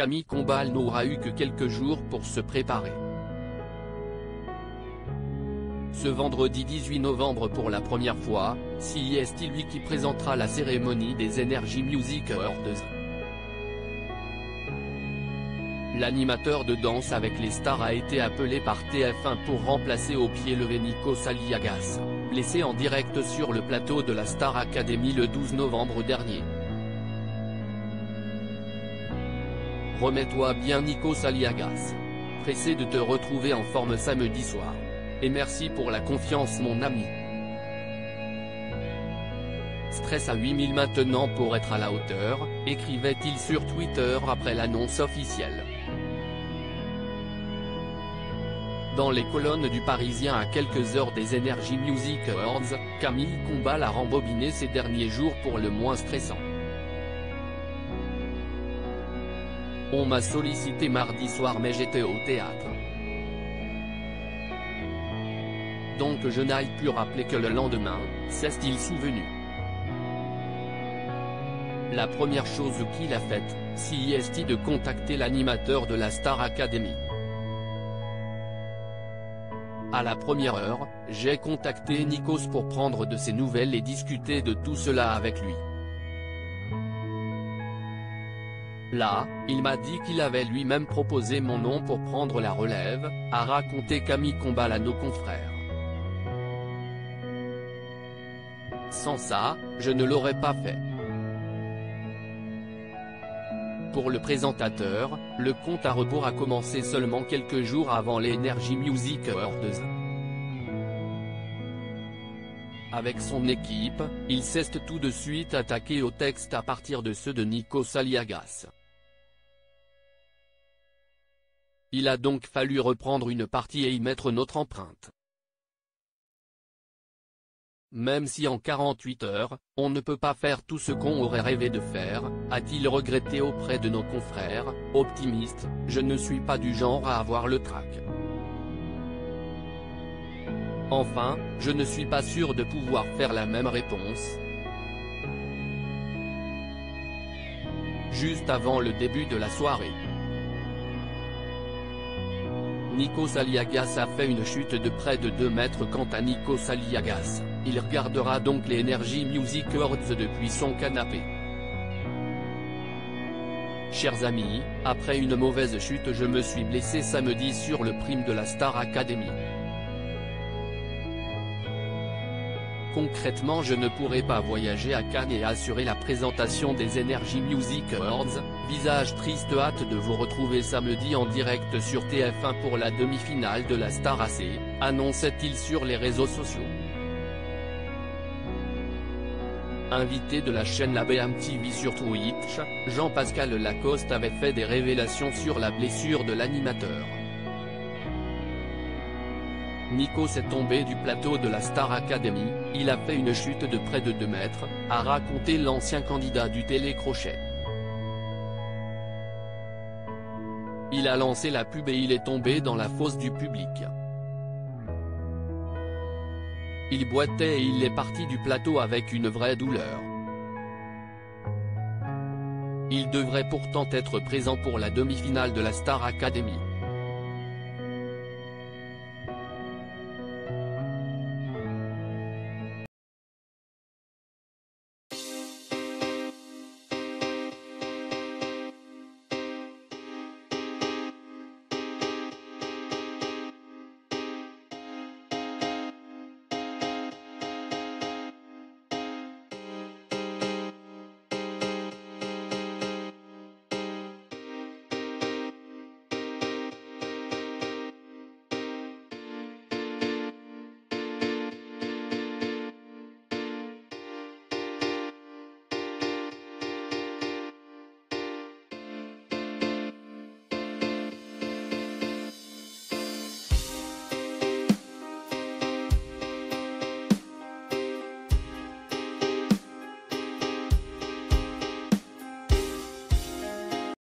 Camille Combal n'aura eu que quelques jours pour se préparer. Ce vendredi 18 novembre pour la première fois, CIS lui qui présentera la cérémonie des Energy Music Awards. L'animateur de danse avec les stars a été appelé par TF1 pour remplacer au pied levé Nico Saliagas, blessé en direct sur le plateau de la Star Academy le 12 novembre dernier. Remets-toi bien Nico Saliagas. Pressé de te retrouver en forme samedi soir. Et merci pour la confiance mon ami. Stress à 8000 maintenant pour être à la hauteur, écrivait-il sur Twitter après l'annonce officielle. Dans les colonnes du Parisien à quelques heures des Energy Music Awards, Camille Combal a rembobiné ces derniers jours pour le moins stressant. On m'a sollicité mardi soir mais j'étais au théâtre. Donc je n'aille plus rappeler que le lendemain, s'est-il souvenu. La première chose qu'il a faite, si est de contacter l'animateur de la Star Academy. À la première heure, j'ai contacté Nikos pour prendre de ses nouvelles et discuter de tout cela avec lui. Là, il m'a dit qu'il avait lui-même proposé mon nom pour prendre la relève, a raconté Camille Combal à nos confrères. Sans ça, je ne l'aurais pas fait. Pour le présentateur, le compte à rebours a commencé seulement quelques jours avant les Energy Music Awards. Avec son équipe, il s'est tout de suite attaqué au texte à partir de ceux de Nico Saliagas. Il a donc fallu reprendre une partie et y mettre notre empreinte. Même si en 48 heures, on ne peut pas faire tout ce qu'on aurait rêvé de faire, a-t-il regretté auprès de nos confrères, optimiste, je ne suis pas du genre à avoir le trac. Enfin, je ne suis pas sûr de pouvoir faire la même réponse. Juste avant le début de la soirée. Nico Saliagas a fait une chute de près de 2 mètres quant à Nico Saliagas, il regardera donc les Energy Music Awards depuis son canapé. Chers amis, après une mauvaise chute je me suis blessé samedi sur le prime de la Star Academy. Concrètement je ne pourrai pas voyager à Cannes et assurer la présentation des Energy Music Awards, visage triste hâte de vous retrouver samedi en direct sur TF1 pour la demi-finale de la Star AC, annonçait-il sur les réseaux sociaux. Invité de la chaîne La TV sur Twitch, Jean-Pascal Lacoste avait fait des révélations sur la blessure de l'animateur. Nico s'est tombé du plateau de la Star Academy, il a fait une chute de près de 2 mètres, a raconté l'ancien candidat du télécrochet. Il a lancé la pub et il est tombé dans la fosse du public. Il boitait et il est parti du plateau avec une vraie douleur. Il devrait pourtant être présent pour la demi-finale de la Star Academy.